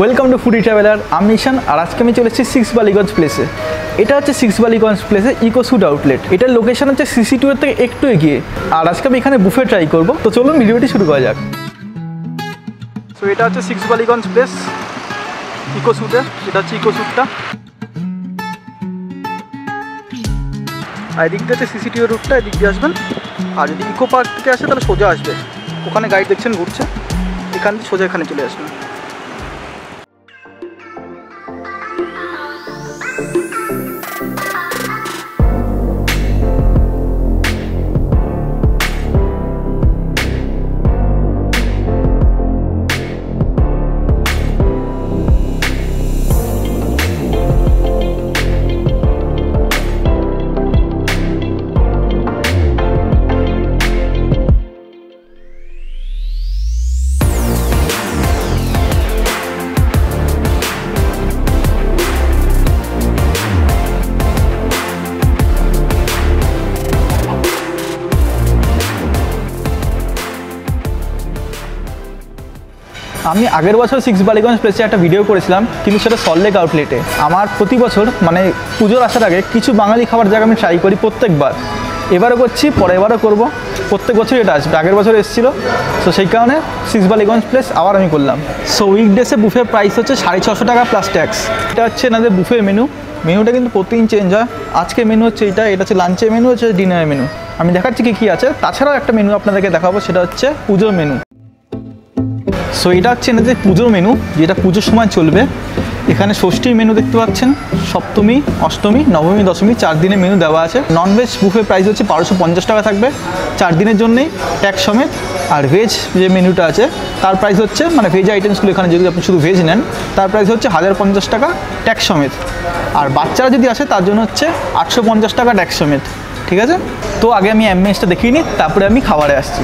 Welcome to foodie traveller আমি ঈশান আর আজকে আমি চলে এসেছি সিক্স বালিগঞ্জ প্লেসে এটা হচ্ছে সিক্স বালিগঞ্জ প্লেসে ইকো সুড আউটলেট এটার লোকেশন হচ্ছে সিসি টু এর থেকে একটু এগিয়ে। আর আজকে আমি এখানে বুফে ট্রাই করব। তো চলুন ভিডিওটি শুরু করা যাক। তো এটা হচ্ছে সিক্স বালিগঞ্জ প্লেস ইকো সুটে এটা হচ্ছে ইকো সুটটা আর এদিক দিয়ে হচ্ছে সিসিটিভি রুটটা এদিক দিয়ে আসবেন। আর যদি ইকো পার্ক থেকে আসে, তাহলে সোজা আসবে। ওখানে গাইড দেখছেন ঘুরছে। এখান থেকে সোজা এখানে চলে আসবেন। আমি আগের বছর সিক্স বালিগঞ্জ প্লেসে একটা ভিডিও করেছিলাম কিন্তু সেটা সল্লেক আউটলেটে আমার প্রতি বছর মানে পুজোর আসার আগে কিছু বাঙালি খাবার জায়গা আমি ট্রাই করি প্রত্যেকবার। এবারও করছি পরে এবারও করব। প্রত্যেক বছরই এটা আসবে। আগের বছর এসেছিল তো সেই কারণে সিক্স বালিগঞ্জ প্লেস আবার আমি করলাম। সো উইকডেসে বুফে প্রাইস হচ্ছে সাড়ে ছশো টাকা প্লাস ট্যাক্স এটা হচ্ছে এনাদের বুফে মেনু মেনুটা কিন্তু প্রতিদিন চেঞ্জ হয়। আজকে মেনু হচ্ছে এটা এটা হচ্ছে লাঞ্চের মেনু হচ্ছে ডিনারের মেনু আমি দেখাচ্ছি কী কী আছে। তাছাড়াও একটা মেনু আপনাদেরকে দেখাবো সেটা হচ্ছে পুজোর মেনু সো এটা হচ্ছে এনাদের পুজোর মেনু যেটা পুজোর সময় চলবে। এখানে ষষ্ঠীর মেনু দেখতে পাচ্ছেন, সপ্তমী, অষ্টমী, নবমী, দশমী, চার দিনের মেনু দেওয়া আছে। ননভেজ বুফে প্রাইস হচ্ছে বারোশো পঞ্চাশ টাকা থাকবে। চার দিনের জন্যেই ট্যাক্স সমেত। আর ভেজ যে মেনুটা আছে, তার প্রাইস হচ্ছে মানে ভেজ আইটেমসগুলো এখানে যদি আপনি শুধু ভেজ নেন, তার প্রাইস হচ্ছে হাজার পঞ্চাশ টাকা ট্যাক্স সমেত। আর বাচ্চারা যদি আসে, তার জন্য হচ্ছে আটশো পঞ্চাশ টাকা ট্যাক্স সমেত। ঠিক আছে? তো আগে আমি অ্যাম্বিয়েন্সটা দেখিয়ে নিই, তারপরে আমি খাবারে আসছি।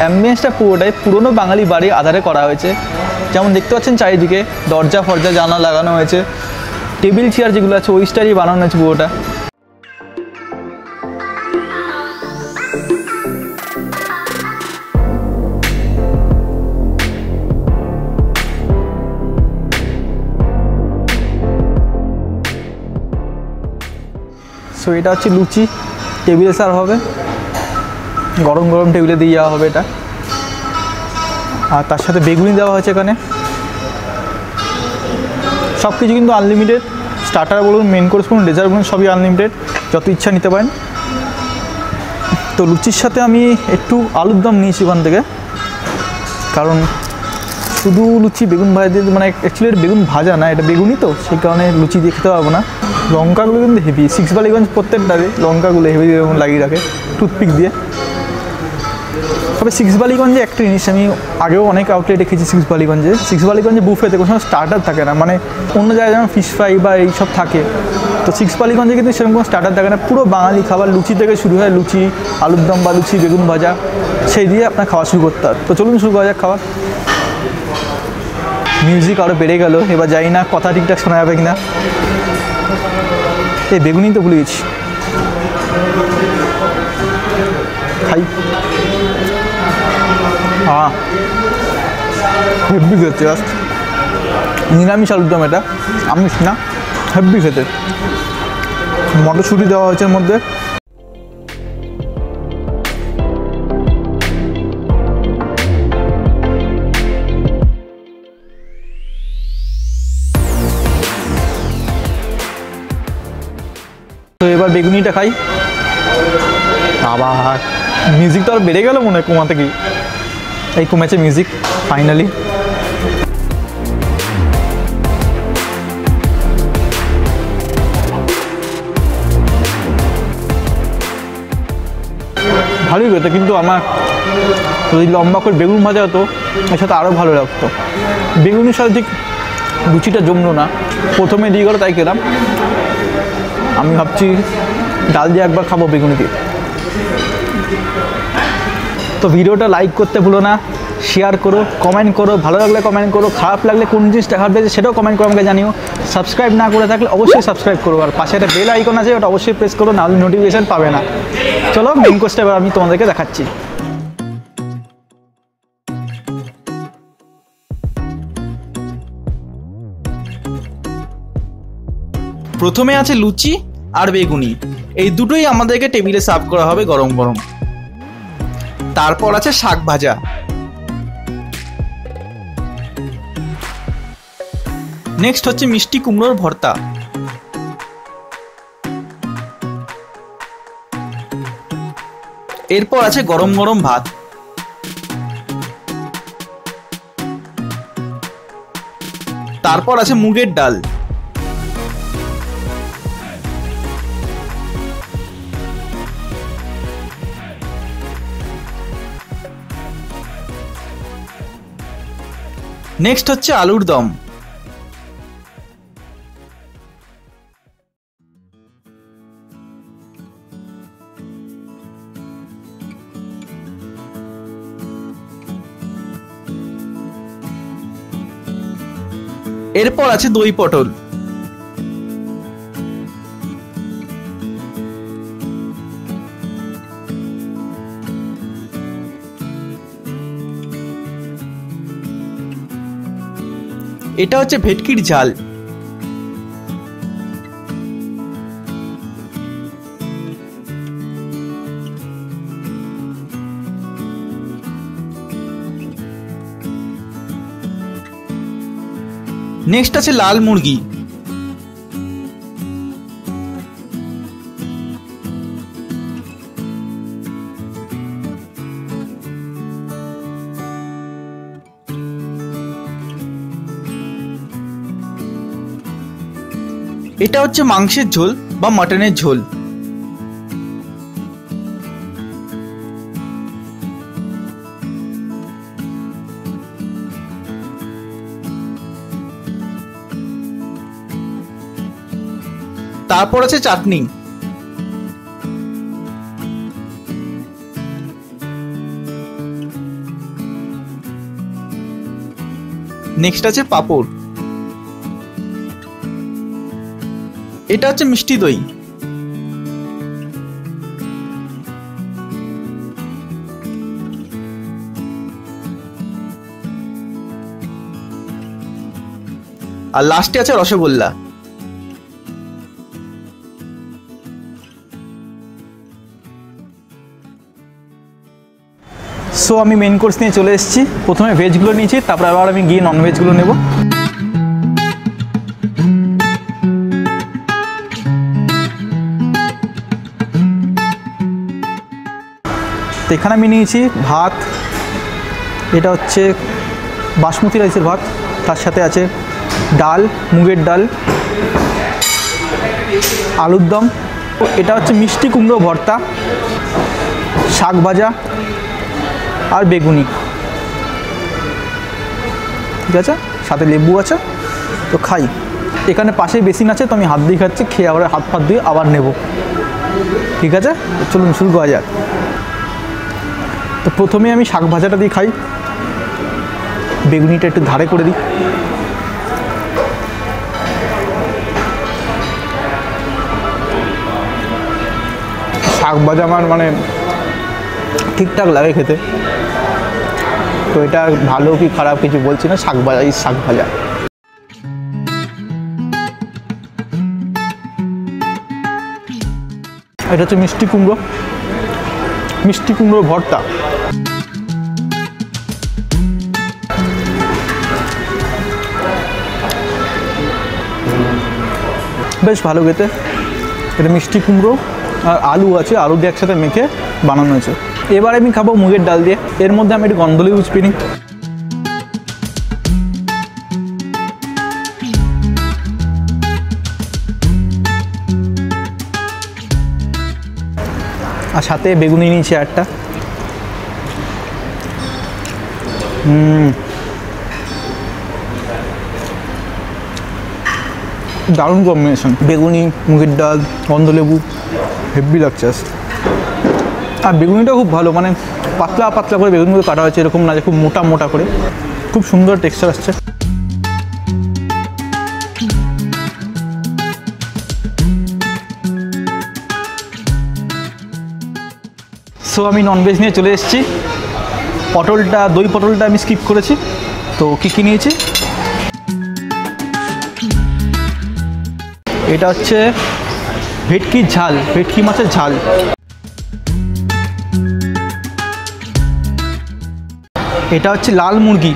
অ্যাম্বিয়েন্সটা পুরোটাই পুরনো বাঙালি বাড়ির আধারে করা হয়েছে। যেমন দেখতে পাচ্ছেন চারিদিকে দরজা, ফরজা জানা লাগানো হয়েছে। টেবিল, চেয়ার যেগুলো আছে, ওই স্টাইলই বানানো হয়েছে পুরোটা। সো এটা হচ্ছে লুচি। টেবিলে সার্ভ হবে। গরম গরম টেবিলে দিয়ে যাওয়া হবে এটা। আর তার সাথে বেগুনি দেওয়া হয়েছে এখানে। সব কিছু কিন্তু আনলিমিটেড স্টার্টার বলুন মেন কোর্স বলুন ডেজার্ট বলুন, সবই আনলিমিটেড যত ইচ্ছা নিতে পারেন। তো লুচির সাথে আমি একটু আলুর দম নিয়েছি ওখান থেকে। কারণ শুধু লুচি বেগুন ভাজা দিয়ে মানে অ্যাকচুয়ালি বেগুন ভাজা না, এটা বেগুনই তো, সেই কারণে লুচি দিয়ে খেতে পারব না। লঙ্কাগুলো কিন্তু হেভি সিক্স বালিগঞ্জ প্রত্যেকটাতে লঙ্কাগুলো হেভি লাগিয়ে রাখে টুথপিক দিয়ে। তবে সিক্স বালিগঞ্জে একটা জিনিস, আমি আগেও অনেক আউটলেটে খেয়েছি সিক্স বালিগঞ্জে সিক্স বালিগঞ্জে বুফেতে কোনো স্টার্টার থাকে না মানে অন্য জায়গায় যেমন ফিশ ফ্রাই বা এইসব থাকে। তো সিক্স বালিগঞ্জে কিন্তু সেরকম কোনো স্টার্টার থাকে না, পুরো বাঙালি খাবার লুচি থেকে শুরু হয় লুচি, আলুর দম বা লুচি, বেগুন ভাজা, সেই দিয়ে আপনার খাওয়া শুরু করতে হয়। তো চলুন শুরু করা যাক খাবার মিউজিক আরও বেড়ে গেল, এবার জানি না কথা ঠিকঠাক শোনা যাবে কিনা। এই বেগুনি তো ভুলে গেছি। খাই হেভি খেতে নিরামিষ আলুর দম এটা। আমিষ না হেভি খেতে মটরশুঁটি দেওয়া হয়েছে এর মধ্যে। তো এবার বেগুনিটা খাই। আবার। মিউজিক তো আর বেড়ে গেল মনে হয় কমাতে কি এই কমেছে মিউজিক ফাইনালি ভালোই হতো কিন্তু আমার যদি লম্বা করে বেগুন ভাজা হতো, এর সাথে আরও ভালো লাগতো। বেগুনের সাথে ঠিক লুচিটা জমলো না। প্রথমে দিয়ে গেলো, তাই খেলাম। আমি ভাবছি ডাল দিয়ে একবার খাব বেগুনি দিয়ে। তো ভিডিওটা লাইক করতে ভুলো না শেয়ার করো কমেন্ট করো, ভালো লাগলে কমেন্ট করো, খারাপ লাগলে কোন জিনিসটা খারাপ লাগছে সেটাও কমেন্ট করে আমাকে জানিও। সাবস্ক্রাইব না করে থাকলে অবশ্যই সাবস্ক্রাইব করো, আর পাশে একটা বেল আইকন আছে, ওটা অবশ্যই প্রেস করো, নাহলে নোটিফিকেশান পাবে না। চলো মেন কোর্সটা এবার আমি তোমাদেরকে দেখাচ্ছি। প্রথমে আছে লুচি আর বেগুনি। এই দুটোই আমাদেরকে টেবিলে সার্ভ করা হবে গরম গরম। তারপর আছে শাক ভাজা। নেক্সট হচ্ছে মিষ্টি কুমড়োর ভর্তা। এরপর আছে গরম গরম ভাত। তারপর আছে মুগের ডাল। নেক্সট হচ্ছে আলুর দম। এরপর আছে দই পটল। এটা হচ্ছে ভেটকির ঝাল। নেক্সট আছে লাল মুরগি। এটা হচ্ছে মাংসের ঝোল বা মাটনের ঝোল। তারপর আছে চাটনি। নেক্সট আছে পাঁপড়। এটা হচ্ছে মিষ্টি দই। আর লাস্টে আছে রসগোল্লা। সো আমি মেন কোর্স নিয়ে চলে এসেছি। প্রথমে ভেজগুলো নিয়েছি, তারপর আবার আমি গিয়ে নন ভেজগুলো নেব। তো এখানে আমি নিয়েছি ভাত, এটা হচ্ছে বাসমতি রাইসের ভাত, তার সাথে আছে ডাল, মুগের ডাল, আলুর দম। এটা হচ্ছে মিষ্টি কুমড়ো ভর্তা, শাক ভাজা আর বেগুনি। ঠিক আছে? সাথে লেবু আছে, তো খাই। এখানে পাশেই বেসিন আছে, তো আমি হাত দিয়ে খাচ্ছি, খেয়ে আবার হাত ফাত দিয়ে আবার নেব। ঠিক আছে? চলুন, শুরু করা যাক। তো প্রথমে আমি শাক ভাজাটা দিয়ে খাই। বেগুনিটা একটু ধারে করে দিই। শাক ভাজা আমার মানে ঠিকঠাক লাগে খেতে। তো এটা ভালো কি খারাপ কিছু বলছি না, শাক ভাজা এই শাক ভাজা। এটা হচ্ছে মিষ্টি কুমড়ো। মিষ্টি কুমড়ো ভর্তা। বেশ ভালো খেতে। এটা মিষ্টি কুমড়ো আর আলু আছে, আলু দিয়ে একসাথে মেখে বানানো হয়েছে। এবার আমি খাব মুগের ডাল দিয়ে। এর মধ্যে আমি একটু গন্ধলি ইউজ সাথে বেগুনি নিয়েছি একটা হুম। দারুণ কম্বিনেশন বেগুনি মুগের ডাল গন্ধলেবু। হেভি লাগছে। আর বেগুনিটা খুব ভালো মানে পাতলা পাতলা করে বেগুনগুলো কাটা হয়েছে এরকম না যে খুব মোটা মোটা করে। খুব সুন্দর টেক্সচার আসছে। সো আমি ননভেজ নিয়ে চলে এসেছি। পটলটা, দই পটলটা আমি স্কিপ করেছি। তো কী কী নিয়েছি? এটা হচ্ছে ভেটকির ঝাল, ভেটকি মাছের ঝাল। এটা হচ্ছে লাল মুরগি।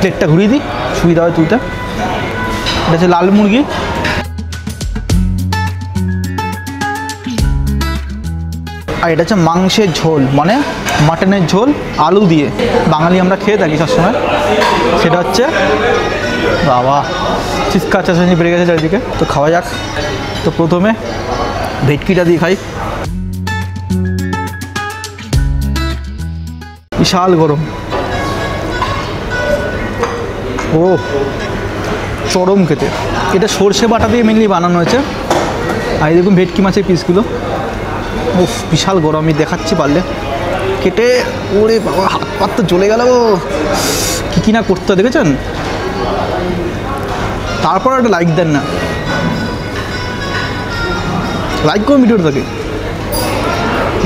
প্লেটটা ঘুরিয়ে দিই, সুবিধা হয় তুলতে। এটা হচ্ছে লাল মুরগি। আর এটা হচ্ছে মাংসের ঝোল মানে মাটনের ঝোল, আলু দিয়ে। বাঙালি আমরা খেয়ে থাকি সবসময়। সেটা হচ্ছে, বাবা, চিৎকার চাচানি বেড়ে গেছে চারিদিকে। তো খাওয়া যাক। তো প্রথমে ভেটকিটা দিয়ে খাই। বিশাল গরম। ও, চরম খেতে। এটা সর্ষে বাটা দিয়ে মেনলি বানানো হয়েছে। আর দেখুন ভেটকি মাছের পিসগুলো ও বিশাল গরম, আমি দেখাচ্ছি পারলে। কেটে, ওরে বাবা, হাত পাত তো জ্বলে গেল। কী কী না করতে দেখেছেন? তারপর একটা লাইক দেন না। লাইক করুন ভিডিওটাকে।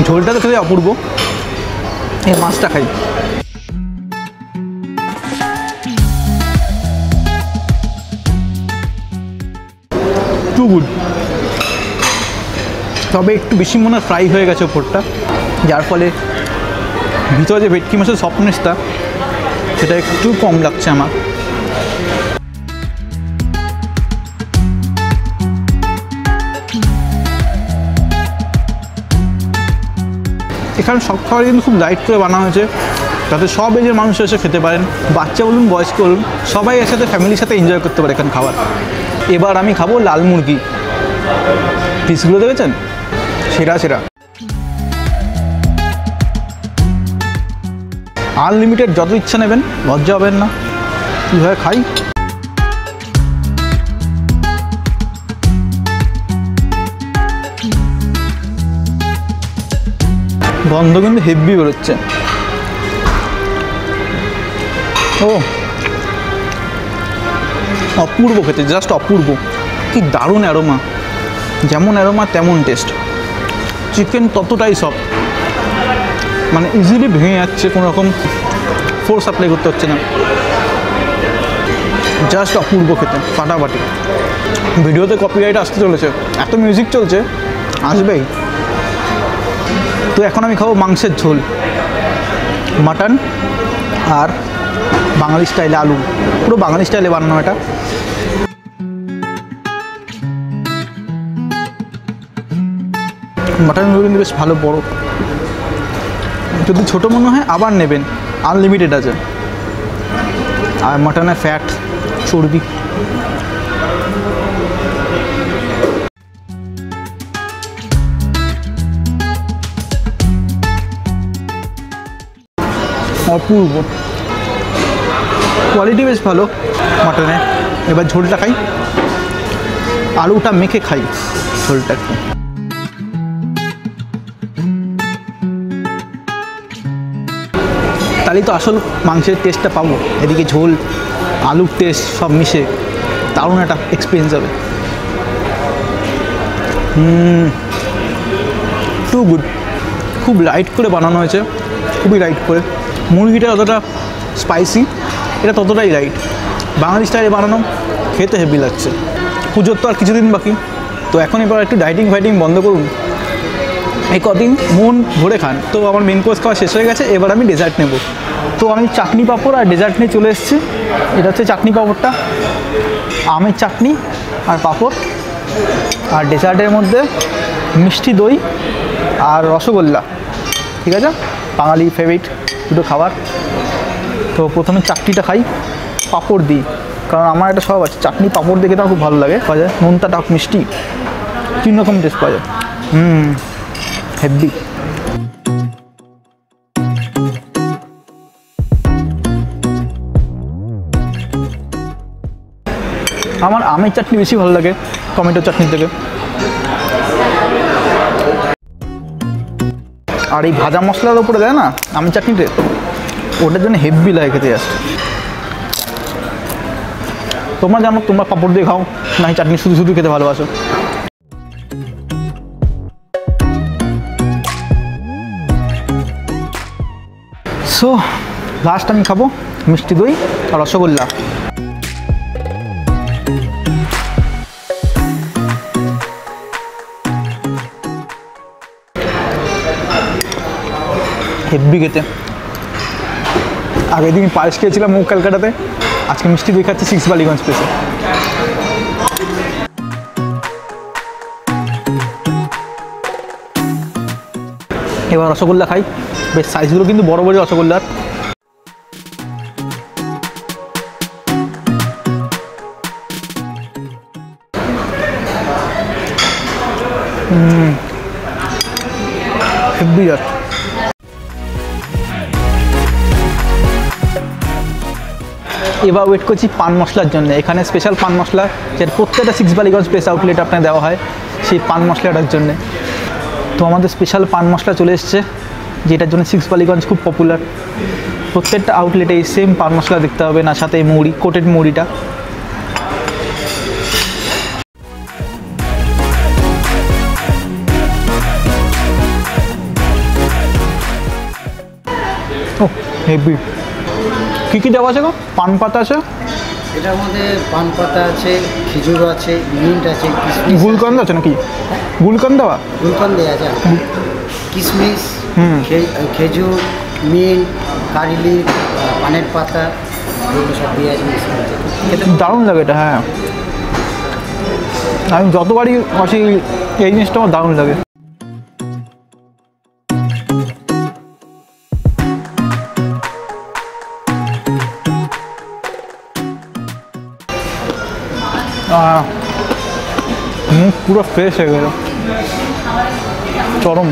ঝোলটা তো খেলে অপূর্ব। এই মাছটা খাই। টু গুড তবে একটু বেশি মনে হয় ফ্রাই হয়ে গেছে ওপরটা। যার ফলে ভিতরে যে ভেটকি মাছের সফটনেসটা সেটা একটু কম লাগছে আমার। এখানে সব খাবার কিন্তু খুব লাইট করে বানানো হয়েছে। যাতে সব এজের মানুষ এসে খেতে পারেন। বাচ্চা বলুন, বয়স্ক বলুন, সবাই একসাথে ফ্যামিলির সাথে এনজয় করতে পারে এখানে খাবার। এবার আমি খাব লাল মুরগি। পিসগুলো দেখেছেন? সেরা সেরা। আনলিমিটেড যত ইচ্ছা নেবেন, লজ্জা হবেন না। কীভাবে খাই? গন্ধ কিন্তু হেভি বেরোচ্ছে। ও। অপূর্ব খেতে জাস্ট অপূর্ব। কি দারুণ অ্যারোমা যেমন অ্যারোমা তেমন টেস্ট চিকেন ততটাই সব মানে ইজিলি ভেঙে যাচ্ছে, কোনো রকম ফোর্স অ্যাপ্লাই করতে হচ্ছে না। জাস্ট অপূর্ব খেতে, ফাটাফাটি। ভিডিওতে কপিরাইট আসতে চলেছে। এত মিউজিক চলছে, আসবেই। তো এখন আমি খাব মাংসের ঝোল। মাটন আর বাঙালি স্টাইলে আলু। পুরো বাঙালি স্টাইলে বানানো এটা। মাটনগুলো কিন্তু বেশ ভালো, বড়। যদি ছোটো মনে হয় আবার নেবেন আনলিমিটেড আছে। আর মাটনের ফ্যাট চর্বি। অপূর্ব। কোয়ালিটি বেশ ভালো মাটনে। এবার ঝোলটা খাই। আলুটা মেখে খাই ঝোলটা একটু তাহলেই তো আসল মাংসের টেস্টটা পাবো। এদিকে ঝোল, আলুর টেস্ট সব মিশে। দারুণ একটা এক্সপিরিয়েন্স হবে। টু গুড খুব লাইট করে বানানো হয়েছে। খুবই লাইট করে। মুরগিটা অতটা স্পাইসি এটা ততটাই লাইট বাঙালি স্টাইলে বানানো, খেতে হেভি লাগছে। পুজোর তো আর কিছুদিন বাকি। তো এখন এবার একটু ডাইটিং ফাইটিং বন্ধ করুন। এই কদিন মন ভরে খান। তো আমার মেন কোর্স খাওয়া শেষ হয়ে গেছে এবার আমি ডেজার্ট নেব। তো আমি চাটনি পাঁপড় আর ডেজার্ট নিয়ে চলে এসেছি। এটা হচ্ছে চাটনি পাঁপড়টা আমের চাটনি আর পাঁপড়। আর ডেজার্টের মধ্যে মিষ্টি দই আর রসগোল্লা। ঠিক আছে? বাঙালি ফেভারিট দুটো খাবার। তো প্রথমে চাটনিটা খাই পাঁপড় দিই। কারণ আমার একটা সব আছে চাটনি পাঁপড় দেখে তো খুব ভালো লাগে। পাওয়া যায়। নোনতা টাক মিষ্টি। তিন রকম টেস্ট পাওয়া যায়। হুম। হেভি আমার আমের চাটনি বেশি ভালো লাগে, টমেটো চাটনি থেকে। আর এই ভাজা মশলার উপরে দেয় না আমের চাটনিতে, ওটার জন্য হেভি লাগে খেতে আসছে তোমরা জানো, তোমরা পাপড় দিয়ে খাও না চাটনি শুধু শুধু খেতে ভালোবাসো। সো লাস্ট আমি খাব, মিষ্টি দই আর রসগোল্লা। হেব্বি খেতে। আগের দিন পায়েস খেয়েছিলাম মুখ ক্যালকাটাতে, আজকে মিষ্টি দই খাচ্ছি সিক্স বালিগঞ্জ প্লেসে এবার রসগোল্লা খাই। বেশ সাইজগুলো কিন্তু বড় বড় রসগোল্লার। এবার ওয়েট করছি পান মশলার জন্য। এখানে স্পেশাল পান মশলা, যেটা প্রত্যেকটা সিক্স বালিগঞ্জ প্লেস আউটলেট আপনার দেওয়া হয়, সেই পান মশলাটার জন্যে। তো আমাদের স্পেশাল পান মশলা চলে এসছে, যেটার জন্য সিক্স বালিগঞ্জ খুব পপুলার প্রত্যেকটা আউটলেটে এই সেম পান মশলা দেখতে হবে না সাথে মুড়ি কোটেড মুড়িটা। ও, হেভি। কী কী দেওয়া আছে গো? পান পাতা আছে? এটার মধ্যে পান পাতা আছে খেজুর আছে মিন্ট আছে গুলকন্দ আছে নাকি? গুলকন্দ? দেওয়া গুলকন্দ আছে। কিশমিশ খেজুর মিন্ট কারি লিভ পানের পাতা এগুলো সব দিয়ে আছে দারুণ লাগে এটা হ্যাঁ। আমি যতবারই আসি এই জিনিসটা আমার দারুণ লাগে। পুরো ফ্রেশ হয়ে গেল। চরম।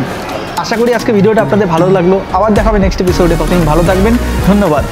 আশা করি আজকে ভিডিওটা আপনাদের ভালো লাগল। আবার দেখাবে নেক্সট এপিসোডে ততদিন ভালো থাকবেন। ধন্যবাদ।